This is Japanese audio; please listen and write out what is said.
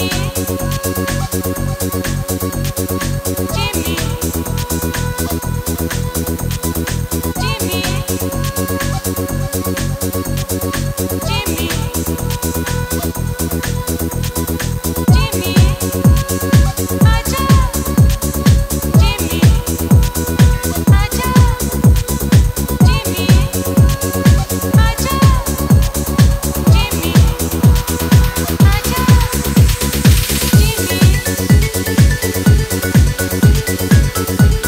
Thank you. Thank